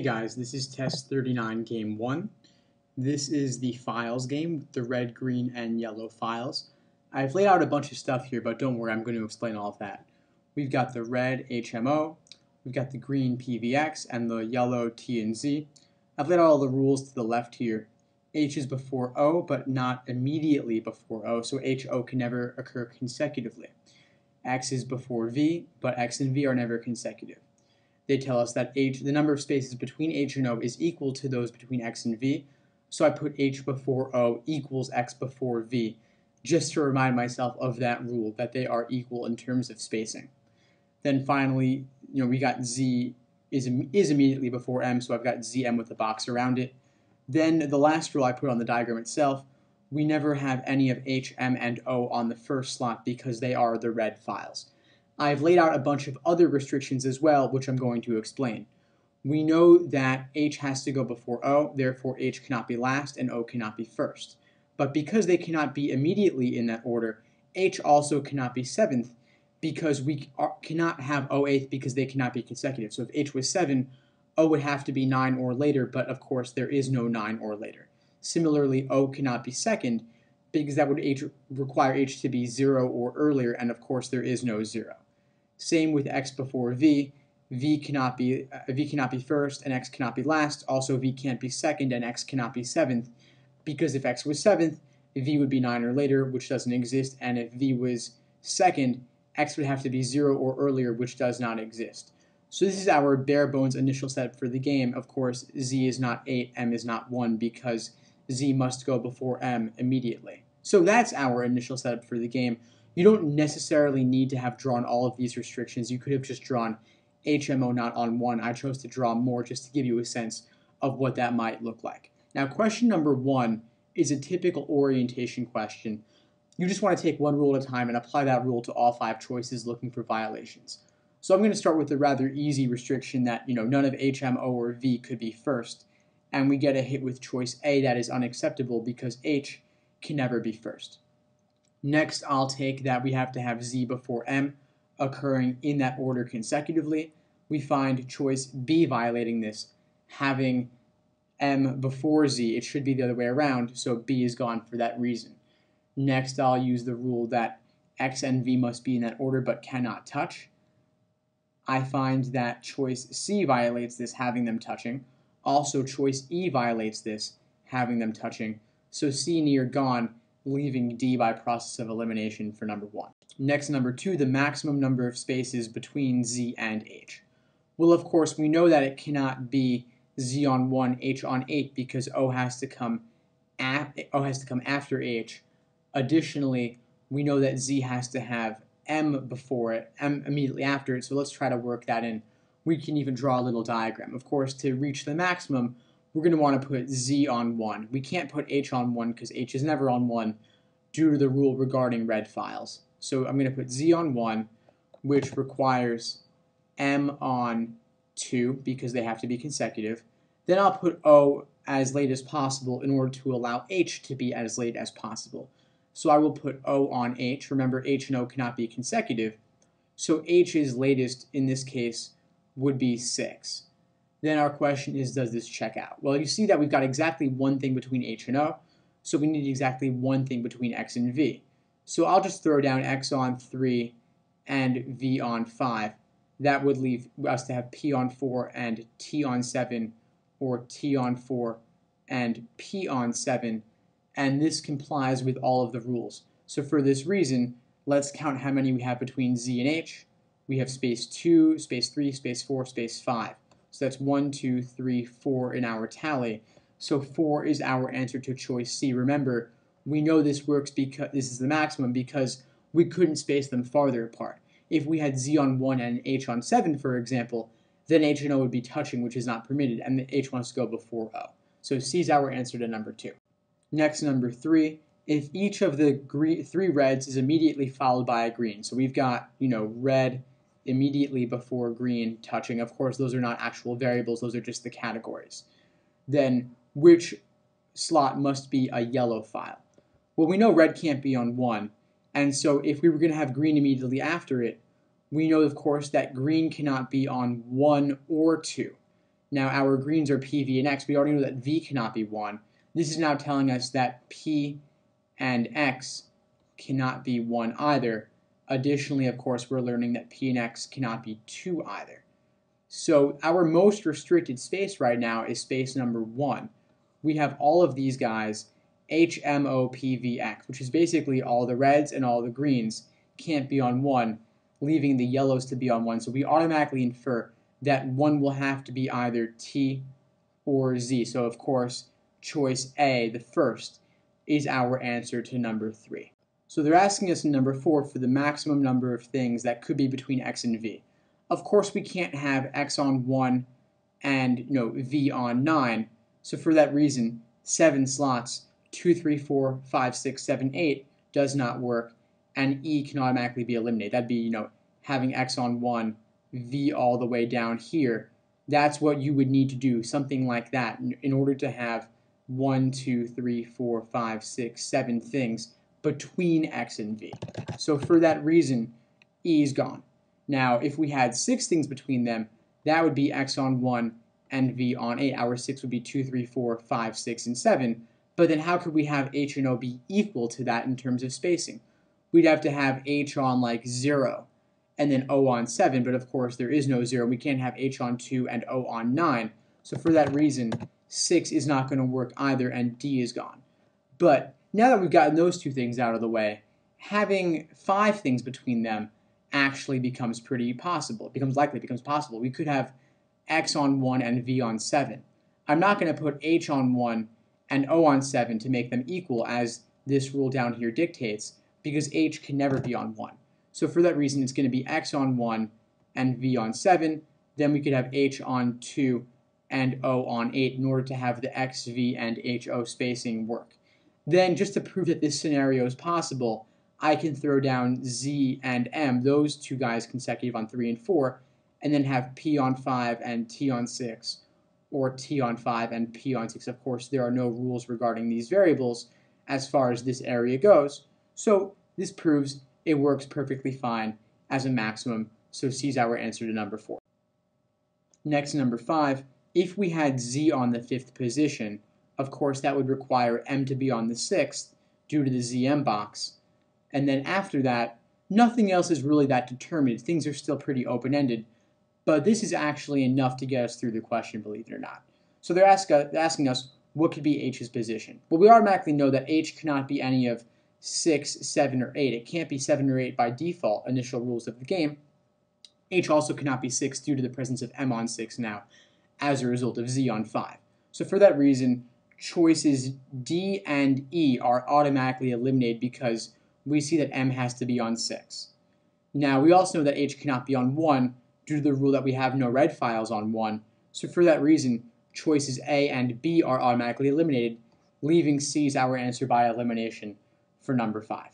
Hey guys, this is test 39 game 1. This is the files game, the red, green, and yellow files. I've laid out a bunch of stuff here, but don't worry, I'm going to explain all of that. We've got the red HMO, we've got the green PVX, and the yellow T and Z. I've laid out all the rules to the left here. H is before O, but not immediately before O, so HO can never occur consecutively. X is before V, but X and V are never consecutive they tell us that h, the number of spaces between h and o is equal to those between x and v. So I put h before o equals x before v, just to remind myself of that rule, that they are equal in terms of spacing. Then finally, you know, we got z is, is immediately before m, so I've got zm with a box around it. Then the last rule I put on the diagram itself, we never have any of h, m, and o on the first slot because they are the red files. I've laid out a bunch of other restrictions as well, which I'm going to explain. We know that H has to go before O, therefore H cannot be last and O cannot be first. But because they cannot be immediately in that order, H also cannot be seventh because we are, cannot have O eighth because they cannot be consecutive. So if H was seven, O would have to be nine or later, but of course there is no nine or later. Similarly, O cannot be second because that would H require H to be zero or earlier, and of course there is no zero. Same with x before v. v cannot be uh, v cannot be first and x cannot be last. Also, v can't be second and x cannot be seventh, because if x was seventh, v would be nine or later, which doesn't exist, and if v was second, x would have to be zero or earlier, which does not exist. So this is our bare bones initial setup for the game. Of course, z is not 8, m is not 1, because z must go before m immediately. So that's our initial setup for the game you don't necessarily need to have drawn all of these restrictions. You could have just drawn HMO not on one. I chose to draw more just to give you a sense of what that might look like. Now, question number one is a typical orientation question. You just want to take one rule at a time and apply that rule to all five choices looking for violations. So I'm going to start with the rather easy restriction that, you know, none of HMO or V could be first. And we get a hit with choice A that is unacceptable because H can never be first. Next, I'll take that we have to have z before m occurring in that order consecutively. We find choice B violating this, having m before z. It should be the other way around, so B is gone for that reason. Next, I'll use the rule that x and v must be in that order but cannot touch. I find that choice C violates this, having them touching. Also, choice E violates this, having them touching. So C and are gone, leaving D by process of elimination for number one. Next, number two, the maximum number of spaces between Z and H. Well, of course, we know that it cannot be Z on 1, H on 8 because O has to come O has to come after H. Additionally, we know that Z has to have M before it, M immediately after it, so let's try to work that in. We can even draw a little diagram. Of course, to reach the maximum, we're going to want to put z on 1. We can't put h on 1 because h is never on 1 due to the rule regarding red files. So I'm going to put z on 1, which requires m on 2 because they have to be consecutive. Then I'll put o as late as possible in order to allow h to be as late as possible. So I will put o on h. Remember, h and o cannot be consecutive. So h's latest in this case would be 6 then our question is, does this check out? Well, you see that we've got exactly one thing between H and O, so we need exactly one thing between X and V. So I'll just throw down X on 3 and V on 5. That would leave us to have P on 4 and T on 7, or T on 4 and P on 7, and this complies with all of the rules. So for this reason, let's count how many we have between Z and H. We have space 2, space 3, space 4, space 5. So that's 1, 2, 3, 4 in our tally. So 4 is our answer to choice C. Remember, we know this works because this is the maximum because we couldn't space them farther apart. If we had Z on 1 and H on 7, for example, then H and O would be touching, which is not permitted, and the H wants to go before O. So C is our answer to number 2. Next, number 3, if each of the three reds is immediately followed by a green. So we've got, you know, red, immediately before green touching, of course, those are not actual variables, those are just the categories, then which slot must be a yellow file? Well, we know red can't be on 1, and so if we were going to have green immediately after it, we know, of course, that green cannot be on 1 or 2. Now our greens are P, V, and X. We already know that V cannot be 1. This is now telling us that P and X cannot be 1 either. Additionally, of course, we're learning that P and X cannot be 2 either. So our most restricted space right now is space number 1. We have all of these guys, H, M, O, P, V, X, which is basically all the reds and all the greens can't be on 1, leaving the yellows to be on 1. So we automatically infer that 1 will have to be either T or Z. So of course, choice A, the first, is our answer to number 3. So they're asking us in number 4 for the maximum number of things that could be between X and V. Of course, we can't have X on 1 and you know V on 9. So for that reason, 7 slots, 2, 3, 4, 5, 6, 7, 8 does not work, and E can automatically be eliminated. That'd be, you know, having X on 1 V all the way down here, that's what you would need to do, something like that, in order to have one, two, three, four, five, six, seven things between X and V. So for that reason, E is gone. Now, if we had six things between them, that would be X on 1 and V on 8. Our 6 would be 2, 3, 4, 5, 6, and 7. But then how could we have H and O be equal to that in terms of spacing? We'd have to have H on like 0 and then O on 7, but of course there is no 0. We can't have H on 2 and O on 9. So for that reason, 6 is not going to work either, and D is gone. But now that we've gotten those two things out of the way, having five things between them actually becomes pretty possible. It becomes likely, it becomes possible. We could have X on 1 and V on 7. I'm not going to put H on 1 and O on 7 to make them equal as this rule down here dictates, because H can never be on 1. So for that reason, it's going to be x on 1 and v on 7. Then we could have h on 2 and o on 8 in order to have the x, v, and ho spacing work. Then just to prove that this scenario is possible, I can throw down z and m, those two guys consecutive on 3 and 4, and then have p on 5 and t on 6, or t on 5 and p on 6. Of course, there are no rules regarding these variables as far as this area goes. So this proves it works perfectly fine as a maximum, so C is our answer to number 4. Next, number 5, if we had Z on the fifth position, of course that would require M to be on the sixth due to the ZM box. And then after that, nothing else is really that determined. Things are still pretty open-ended, but this is actually enough to get us through the question, believe it or not. So they're, ask, uh, asking us, what could be H's position? Well, we automatically know that H cannot be any of 6, 7, or 8. It can't be 7 or 8 by default, initial rules of the game. H also cannot be 6 due to the presence of M on 6 now, as a result of Z on 5. So for that reason, choices D and E are automatically eliminated because we see that M has to be on 6. Now, we also know that H cannot be on 1 due to the rule that we have no red files on 1. So for that reason, choices A and B are automatically eliminated, leaving C as our answer by elimination for number five.